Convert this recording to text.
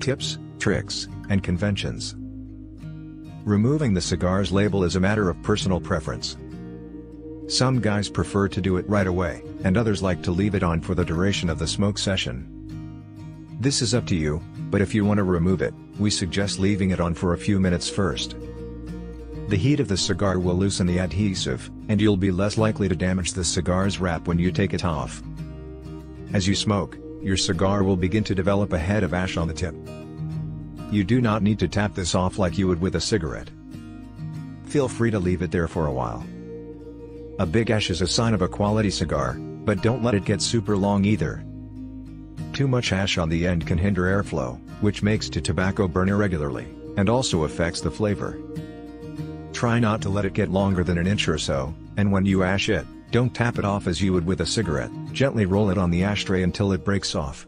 Tips, tricks, and conventions. Removing the cigar's label is a matter of personal preference. Some guys prefer to do it right away, and others like to leave it on for the duration of the smoke session. This is up to you, but if you want to remove it, we suggest leaving it on for a few minutes first. The heat of the cigar will loosen the adhesive, and you'll be less likely to damage the cigar's wrap when you take it off. As you smoke, your cigar will begin to develop a head of ash on the tip. You do not need to tap this off like you would with a cigarette. Feel free to leave it there for a while. A big ash is a sign of a quality cigar, but don't let it get super long either. Too much ash on the end can hinder airflow, which makes to tobacco burn irregularly, and also affects the flavor. Try not to let it get longer than an inch or so, and when you ash it, don't tap it off as you would with a cigarette, gently roll it on the ashtray until it breaks off.